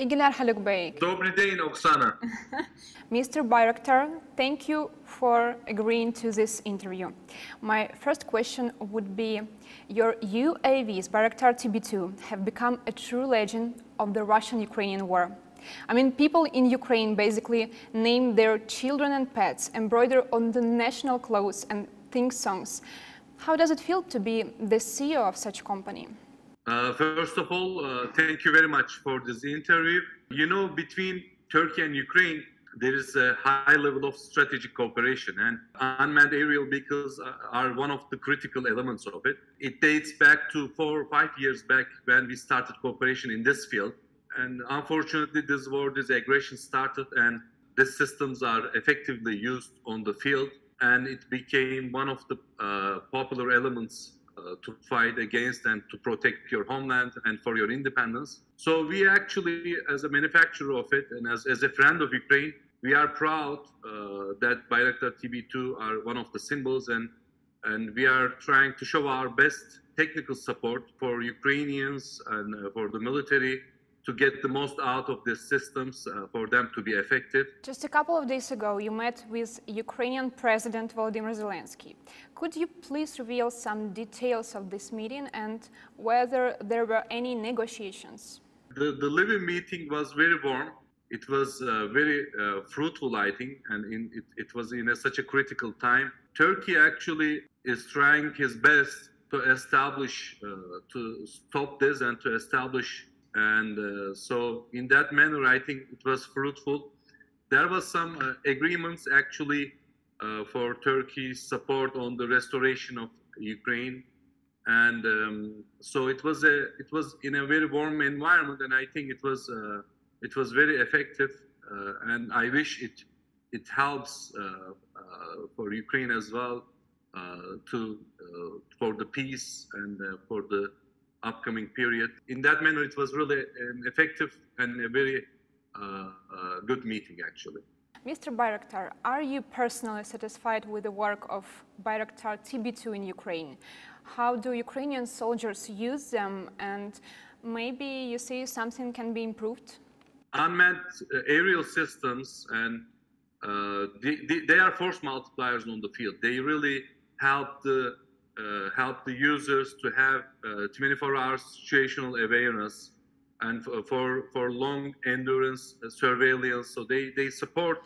Ignar Halukbeyik. Oksana. Mr. Director, thank you for agreeing to this interview. My first question would be, your UAVs, Bayraktar TB2, have become a true legend of the Russian-Ukrainian war. I mean, people in Ukraine basically name their children and pets, embroider on the national clothes and think songs. How does it feel to be the CEO of such company? Uh, first of all, uh, thank you very much for this interview. You know, between Turkey and Ukraine, there is a high level of strategic cooperation, and unmanned aerial vehicles are one of the critical elements of it. It dates back to four or five years back when we started cooperation in this field. And unfortunately, this war, this aggression started, and these systems are effectively used on the field, and it became one of the uh, popular elements to fight against and to protect your homeland and for your independence. So we actually, as a manufacturer of it and as, as a friend of Ukraine, we are proud uh, that Bayraktar TB2 are one of the symbols and and we are trying to show our best technical support for Ukrainians and uh, for the military to get the most out of these systems uh, for them to be effective. Just a couple of days ago, you met with Ukrainian President Volodymyr Zelensky. Could you please reveal some details of this meeting and whether there were any negotiations? The, the living meeting was very warm. It was uh, very uh, fruitful, I think, and in, it, it, was in a, such a critical time. Turkey actually is trying his best to establish, uh, to stop this and to establish and uh, so in that manner i think it was fruitful. There was some uh, agreements actually uh, for turkey's support on the restoration of ukraine. And um, so it was a it was in a very warm environment and i think it was uh, it was very effective uh, and i wish it it helps uh, for ukraine as well to for the peace and for the upcoming period. In that manner, it was really an effective and a very uh, uh, good meeting, actually. Mr. Bayraktar, are you personally satisfied with the work of Bayraktar TB2 in Ukraine? How do Ukrainian soldiers use them and maybe you see something can be improved? Unmanned uh, aerial systems and uh, they, they, they are force multipliers on the field. They really help the help the users to have 24-hour uh, situational awareness and for for long endurance uh, surveillance. So they they support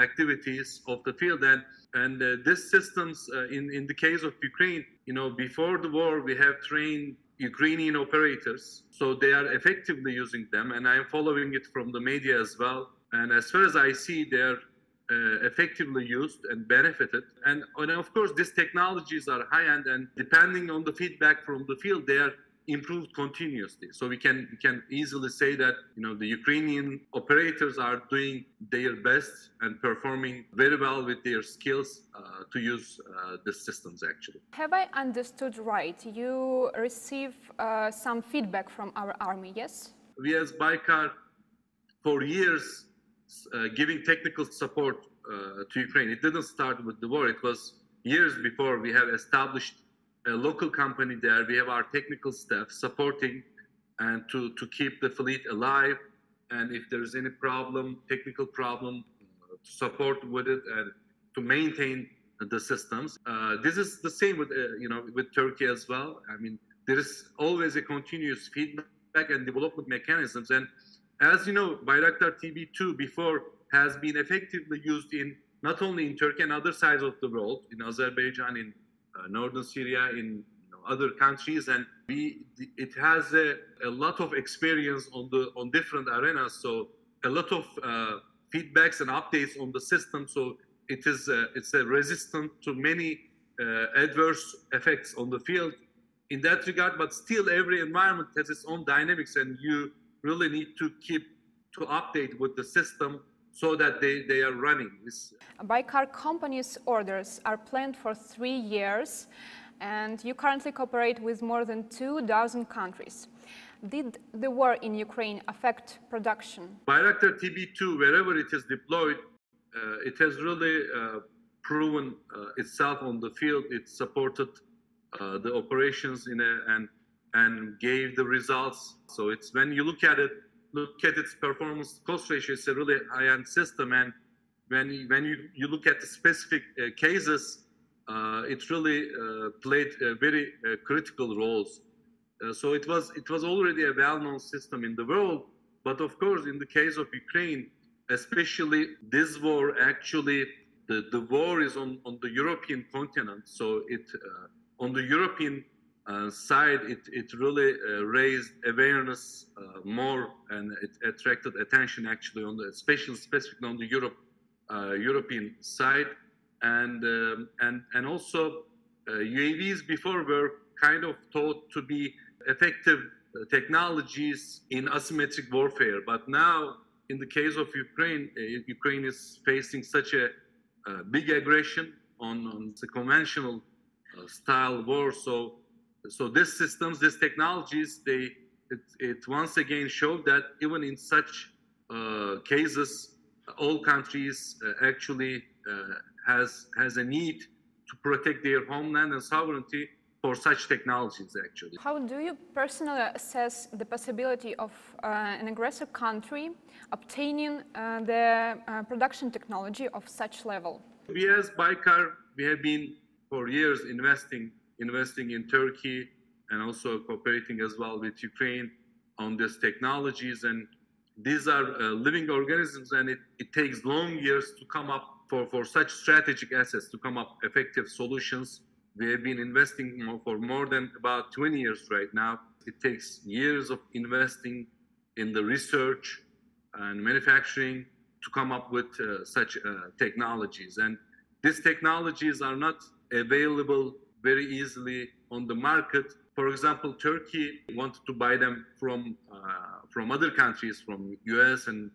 activities of the field. And and uh, these systems uh, in in the case of Ukraine you know before the war we have trained Ukrainian operators. So they are effectively using them and I am following it from the media as well. And as far as I see they're uh, effectively used and benefited. And, and of course, these technologies are high-end, and depending on the feedback from the field, they are improved continuously. So we can we can easily say that you know the Ukrainian operators are doing their best and performing very well with their skills uh, to use uh, the systems. Actually, have I understood right? You receive uh, some feedback from our army, yes? We as Baykar, for years giving technical support uh, to Ukraine. It didn't start with the war. It was years before we have established a local company there. We have our technical staff supporting and to, to keep the fleet alive. And if there's any problem, technical problem, uh, to support with it and to maintain the systems. Uh, this is the same with uh, you know with Turkey as well. I mean, there is always a continuous feedback and development mechanisms, and as you know, Bayraktar TB2 before has been effectively used in not only in Turkey and other sides of the world, in Azerbaijan, in uh, northern Syria, in you know, other countries, and we, it has a, a, lot of experience on the on different arenas. So a lot of uh, feedbacks and updates on the system. So it is uh, it's resistant to many uh, adverse effects on the field in that regard. But still, every environment has its own dynamics, and you really need to keep to update with the system so that they, they are running. This. Baykar company's orders are planned for three years and you currently cooperate with more than 2,000 countries. Did the war in Ukraine affect production? Bayraktar TB2, wherever it is deployed, uh, it has really uh, proven uh, itself on the field. It supported uh, the operations in a, and and gave the results. So it's when you look at it, look at its performance cost ratio, it's a really high-end system. And when you, when you, you look at the specific uh, cases, uh, it really uh, played very uh, critical roles. Uh, so it was it was already a well-known system in the world, but of course, in the case of Ukraine, especially this war, actually the, the war is on, on the European continent. So it uh, on the European uh, side, it, it really uh, raised awareness uh, more and it attracted attention actually on the, especially specifically on the Europe, uh, European side. And, um, and, and also UAVs before were kind of thought to be effective technologies in asymmetric warfare. But now, in the case of Ukraine, Ukraine is facing such a uh, big aggression on, on the conventional uh, style war. So, so these systems, these technologies, they it, it once again showed that even in such uh, cases, all countries uh, actually uh, has has a need to protect their homeland and sovereignty for such technologies actually. How do you personally assess the possibility of uh, an aggressor country obtaining uh, the uh, production technology of such level? We as Baykar, we have been for years investing, investing in Turkey and also cooperating as well with Ukraine on these technologies. And these are uh, living organisms and it, it takes long years to come up for, for such strategic assets to come up effective solutions we have been investing for more than about 20 years right now. It takes years of investing in the research and manufacturing to come up with uh, such uh, technologies. And these technologies are not available very easily on the market. For example, Turkey wanted to buy them from uh, from other countries, from US and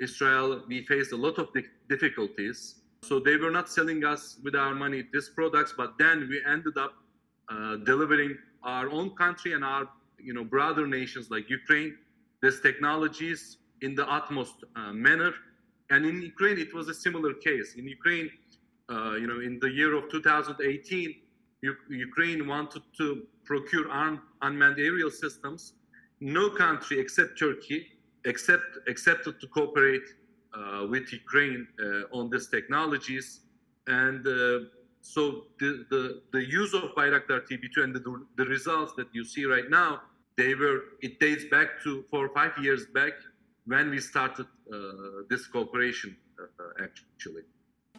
Israel. We faced a lot of difficulties so they were not selling us with our money these products, but then we ended up uh, delivering our own country and our you know brother nations like Ukraine these technologies in the utmost uh, manner. And in Ukraine, it was a similar case. In Ukraine, uh, you know, in the year of 2018, U Ukraine wanted to procure armed unmanned aerial systems. No country except Turkey accept, accepted to cooperate uh, with Ukraine uh, on these technologies. And uh, so the, the, the use of Bayraktar TB2 and the, the results that you see right now, they were, it dates back to four or five years back when we started this cooperation actually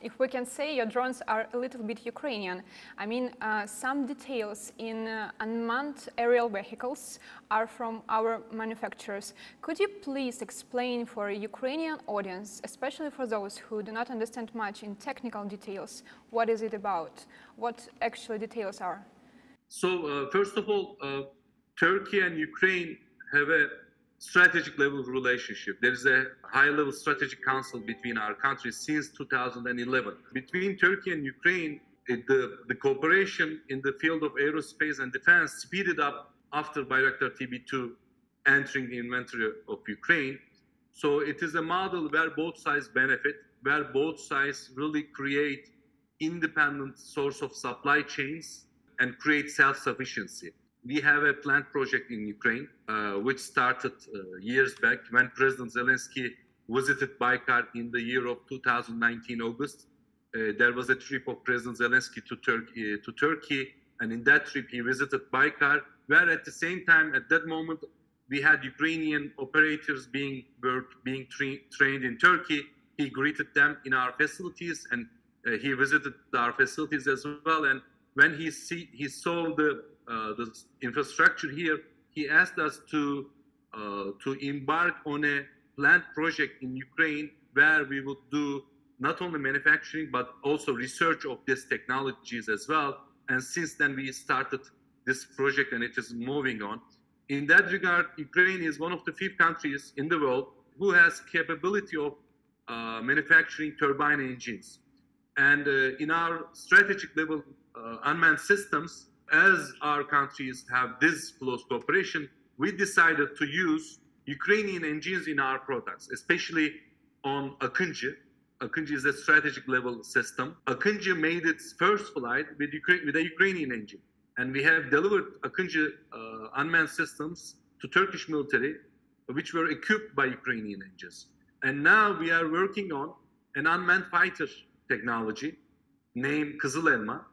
if we can say your drones are a little bit Ukrainian. I mean, uh, some details in uh, unmanned aerial vehicles are from our manufacturers. Could you please explain for a Ukrainian audience, especially for those who do not understand much in technical details, what is it about? What actually details are? So, uh, first of all, uh, Turkey and Ukraine have a strategic level relationship. There is a high level strategic council between our countries since 2011. Between Turkey and Ukraine, it, the, the cooperation in the field of aerospace and defense speeded up after Bayraktar TB2 entering the inventory of Ukraine. So it is a model where both sides benefit, where both sides really create independent source of supply chains and create self-sufficiency we have a plant project in Ukraine, uh, which started uh, years back when President Zelensky visited Baykar in the year of 2019 August. Uh, there was a trip of President Zelensky to Turkey, to Turkey, and in that trip he visited Baykar, where at the same time, at that moment, we had Ukrainian operators being were being tra trained in Turkey. He greeted them in our facilities, and uh, he visited our facilities as well. And when he see he saw the uh, the infrastructure here, he asked us to uh, to embark on a plant project in Ukraine where we would do not only manufacturing but also research of these technologies as well. And since then, we started this project and it is moving on. In that regard, Ukraine is one of the few countries in the world who has capability of uh, manufacturing turbine engines. And uh, in our strategic level uh, unmanned systems, as our countries have this close cooperation, we decided to use Ukrainian engines in our products, especially on Akıncı. Akıncı is a strategic level system. Akıncı made its first flight with, Ukraine, with a Ukrainian engine. And we have delivered Akıncı uh, unmanned systems to Turkish military which were equipped by Ukrainian engines. And now we are working on an unmanned fighter technology named Kızıl Elma.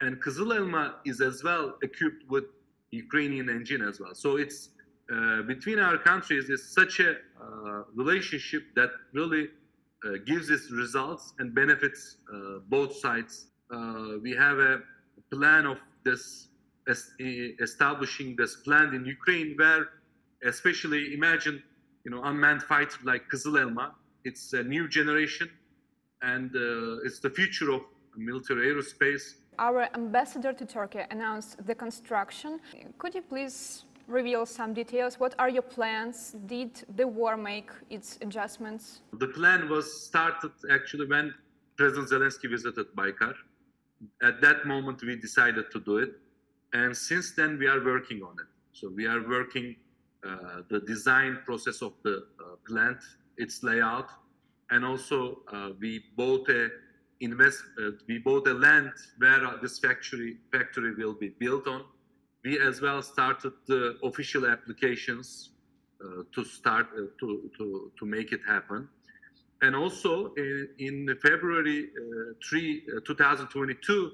And Kızıl Elma is as well equipped with Ukrainian engine as well. So it's uh, between our countries is such a uh, relationship that really uh, gives its results and benefits uh, both sides. Uh, we have a plan of this establishing this plant in Ukraine where especially imagine you know unmanned fighter like Kızıl Elma. It's a new generation and uh, it's the future of military aerospace. Our ambassador to Turkey announced the construction. Could you please reveal some details? What are your plans? Did the war make its adjustments? The plan was started actually when President Zelensky visited Baykar. At that moment, we decided to do it. And since then, we are working on it. So we are working uh, the design process of the uh, plant, its layout, and also uh, we bought a invest uh, we bought a land where this factory factory will be built on we as well started the official applications uh, to start uh, to, to, to make it happen. And also in, in February uh, 3, uh, 2022,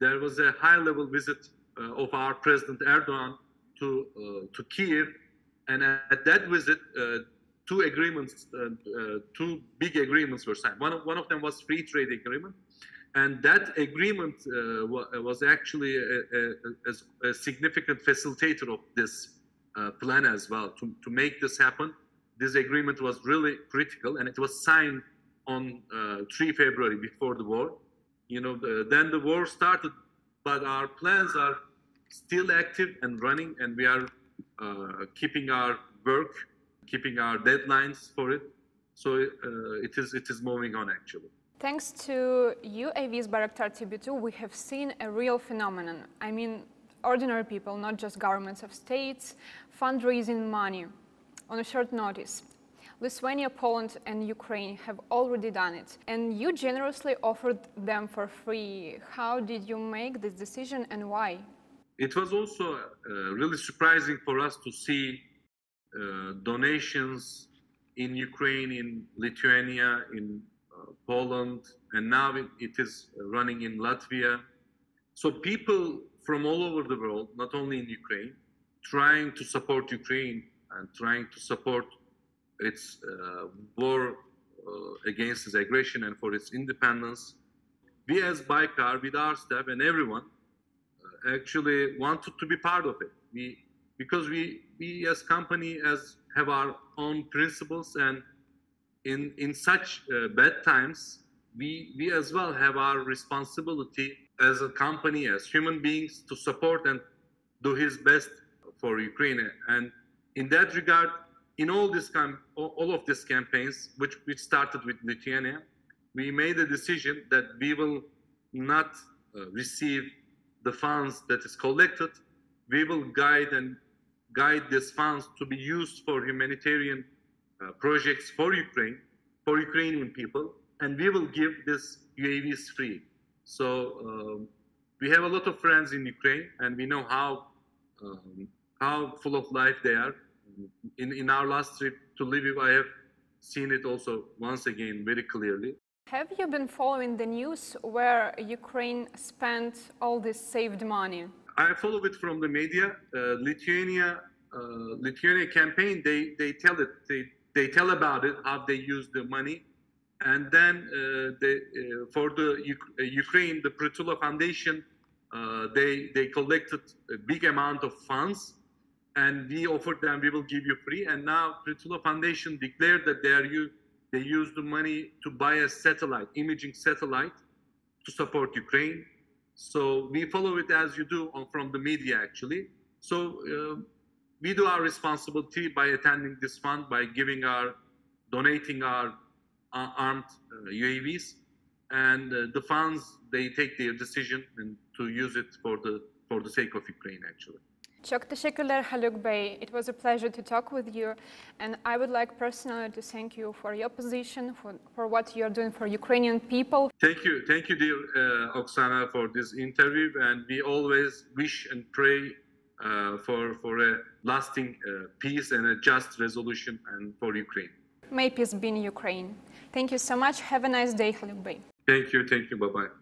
there was a high level visit uh, of our President Erdogan to, uh, to Kiev. And at that visit, two agreements, two big agreements were signed. One of, one of them was free trade agreement and that agreement uh, was actually a, a, a, significant facilitator of this uh, plan as well. To, to make this happen, this agreement was really critical, and it was signed on uh, 3 February before the war. You know, the, then the war started, but our plans are still active and running, and we are uh, keeping our work, keeping our deadlines for it. So uh, it is it is moving on actually. Thanks to UAVs Bayraktar TB2, we have seen a real phenomenon. I mean, ordinary people, not just governments of states, fundraising money on a short notice. Lithuania, Poland, and Ukraine have already done it, and you generously offered them for free. How did you make this decision and why? It was also uh, really surprising for us to see donations in Ukraine, in Lithuania, in Poland, and now it, it is running in Latvia. So people from all over the world, not only in Ukraine, trying to support Ukraine and trying to support its uh, war uh, against its aggression and for its independence. We as Baykar, with our staff and everyone, uh, actually wanted to be part of it. We, because we, we as company as have our own principles and in in such uh, bad times, we we as well have our responsibility as a company, as human beings, to support and do his best for Ukraine. And in that regard, in all this all of these campaigns, which which started with Lithuania, we made a decision that we will not uh, receive the funds that is collected. We will guide and guide these funds to be used for humanitarian uh, projects for Ukraine, for Ukrainian people, and we will give this UAVs free. So um, we have a lot of friends in Ukraine, and we know how um, how full of life they are. In in our last trip to Lviv, I have seen it also once again very clearly. Have you been following the news where Ukraine spent all this saved money? I follow it from the media. Uh, Lithuania, uh, Lithuania campaign. They they tell it. They they tell about it, how they use the money. And then uh, they, uh, for the uh, Ukraine, the Prytula Foundation, they, they collected a big amount of funds and we offered them, we will give you free. And now Prytula Foundation declared that they, are, you. they use the money to buy a satellite, imaging satellite to support Ukraine. So we follow it as you do on, from the media actually. So uh, we do our responsibility by attending this fund, by giving our, donating our uh, armed uh, UAVs, and uh, the funds they take their decision and to use it for the for the sake of Ukraine actually. Çok teşekkürler Haluk Bey. It was a pleasure to talk with you and I would like personally to thank you for your position, for, for what you're doing for Ukrainian people. Thank you. Thank you, dear uh, Oksana, for this interview and we always wish and pray uh, for, for a lasting uh, peace and a just resolution and for Ukraine. May peace be in Ukraine. Thank you so much. Have a nice day, Haluk Bey. Thank you. Thank you. Bye bye.